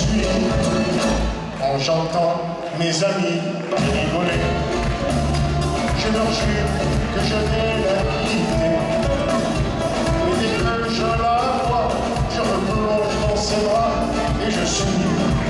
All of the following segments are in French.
suis quand j'entends mes amis rigoler. Je leur jure que je vais la quitter. Mais dès que je la vois, je replonge dans ses bras et je suis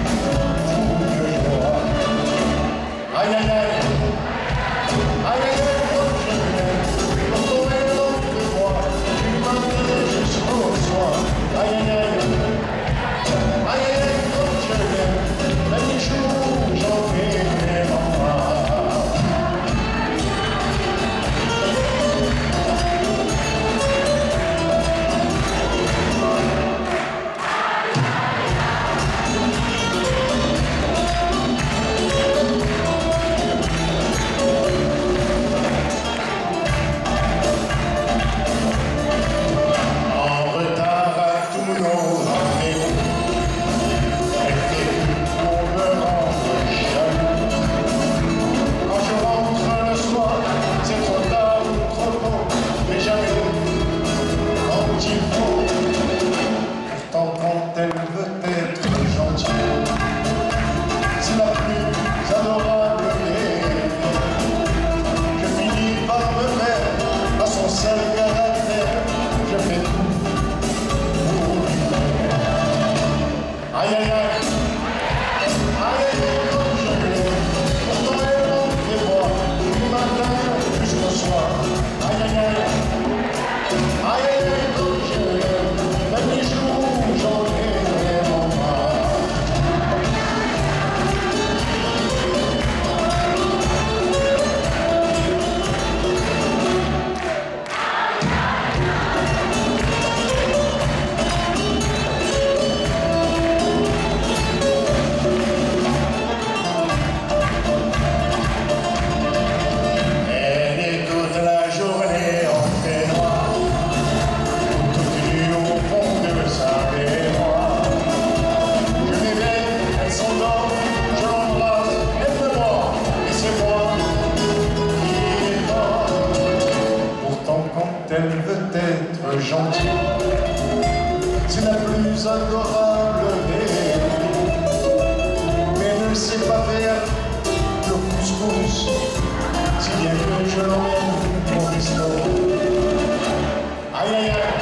plus gentil, tu la plus adorable mais ne sais pas faire de couscous, si bien que je l'emmène au restaurant. Aïe aïe aïe.